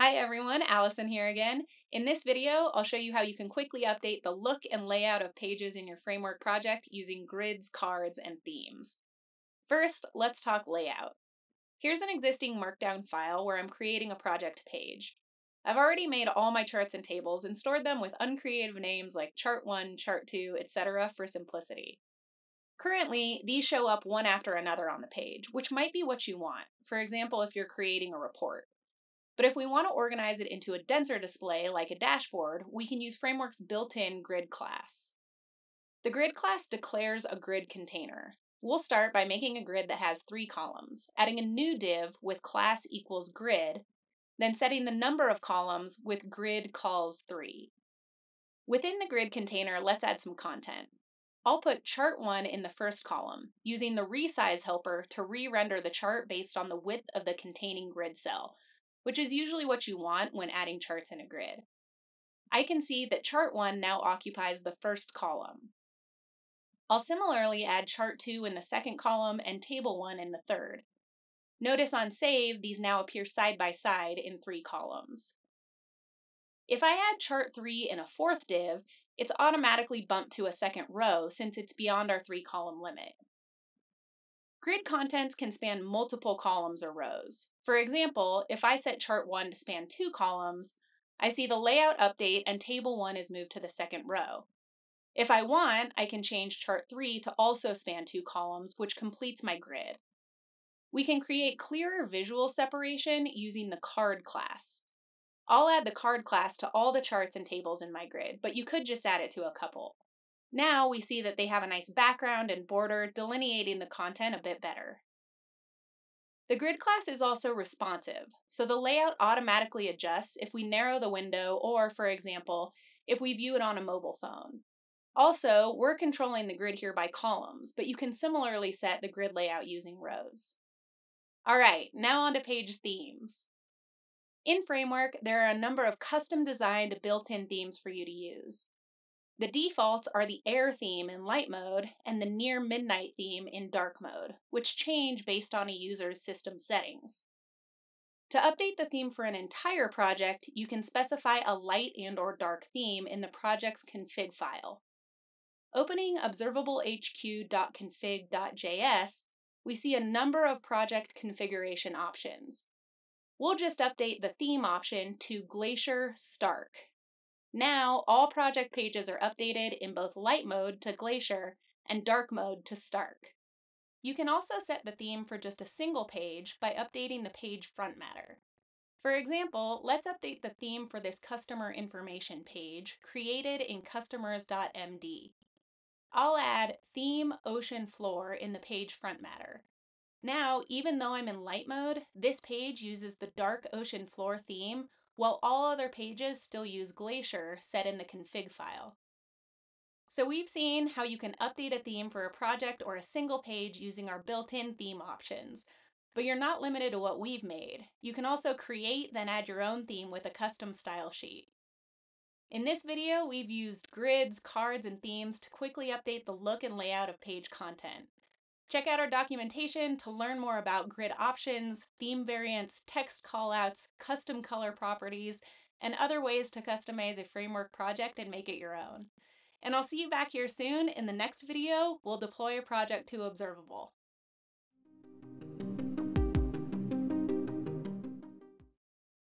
Hi everyone, Allison here again. In this video, I'll show you how you can quickly update the look and layout of pages in your framework project using grids, cards, and themes. First, let's talk layout. Here's an existing Markdown file where I'm creating a project page. I've already made all my charts and tables and stored them with uncreative names like chart1, chart2, etc. for simplicity. Currently, these show up one after another on the page, which might be what you want, for example if you're creating a report. But if we want to organize it into a denser display like a dashboard, we can use Framework's built-in grid class. The grid class declares a grid container. We'll start by making a grid that has three columns, adding a new div with class equals grid, then setting the number of columns with grid cols 3. Within the grid container, let's add some content. I'll put chart 1 in the first column, using the resize helper to re-render the chart based on the width of the containing grid cell, which is usually what you want when adding charts in a grid. I can see that chart 1 now occupies the first column. I'll similarly add chart 2 in the second column and table 1 in the third. Notice on save, these now appear side by side in three columns. If I add chart 3 in a fourth div, it's automatically bumped to a second row since it's beyond our three column limit. Grid contents can span multiple columns or rows. For example, if I set chart 1 to span two columns, I see the layout update and table 1 is moved to the second row. If I want, I can change chart 3 to also span two columns, which completes my grid. We can create clearer visual separation using the card class. I'll add the card class to all the charts and tables in my grid, but you could just add it to a couple. Now we see that they have a nice background and border delineating the content a bit better. The grid class is also responsive, so the layout automatically adjusts if we narrow the window or, for example, if we view it on a mobile phone. Also, we're controlling the grid here by columns, but you can similarly set the grid layout using rows. All right, now on to page themes. In Framework, there are a number of custom designed built-in themes for you to use. The defaults are the air theme in light mode and the near midnight theme in dark mode, which change based on a user's system settings. To update the theme for an entire project, you can specify a light and or dark theme in the project's config file. Opening observablehq.config.js, we see a number of project configuration options. We'll just update the theme option to Glacier Stark now, all project pages are updated in both light mode to Glacier and dark mode to Stark. You can also set the theme for just a single page by updating the page front matter. For example, let's update the theme for this customer information page created in customers.md. I'll add theme ocean floor in the page front matter. Now, even though I'm in light mode, this page uses the dark ocean floor theme while all other pages still use Glacier set in the config file. So we've seen how you can update a theme for a project or a single page using our built-in theme options. But you're not limited to what we've made. You can also create, then add your own theme with a custom style sheet. In this video, we've used grids, cards, and themes to quickly update the look and layout of page content. Check out our documentation to learn more about grid options, theme variants, text callouts, custom color properties, and other ways to customize a framework project and make it your own. And I'll see you back here soon. In the next video, we'll deploy a project to Observable.